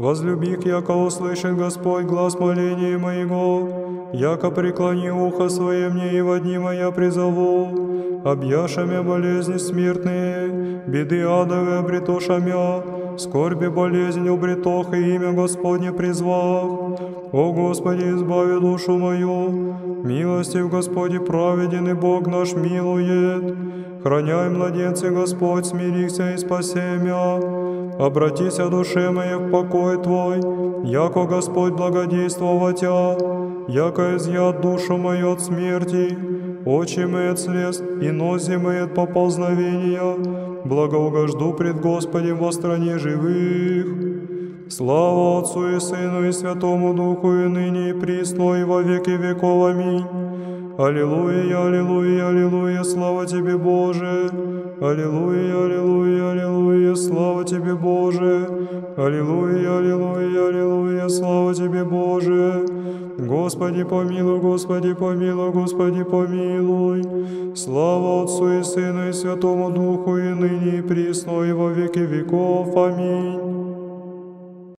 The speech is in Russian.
Возлюби, яко услышит Господь глаз моления моего, яко преклони ухо свое мне и в дни моя призову, объяшами болезни смертные, беды адовые обретошамя, скорби болезнь обретох и имя Господне призвах. О Господи, избави душу мою, милостив Господи праведен и Бог наш милует. Храняй, младенцы, Господь, смирися и спаси мя. Обратися, душе моя, в покой Твой, яко Господь благодействоватя, яко изъят душу мою от смерти, очи мои от и нози мои от поползновения, благоугожду пред Господем во стране живых. Слава Отцу и Сыну и Святому Духу, и ныне и присно, и во веки веков. Аминь. Аллилуйя, аллилуйя, аллилуйя, слава Тебе, Боже. Аллилуйя, аллилуйя, аллилуйя, слава Тебе, Боже. Аллилуйя, аллилуйя, аллилуйя, слава Тебе, Боже. Господи помилуй, Господи помилуй, Господи помилуй. Слава Отцу и Сыну и Святому Духу, и ныне и присно, и во веки веков. Аминь.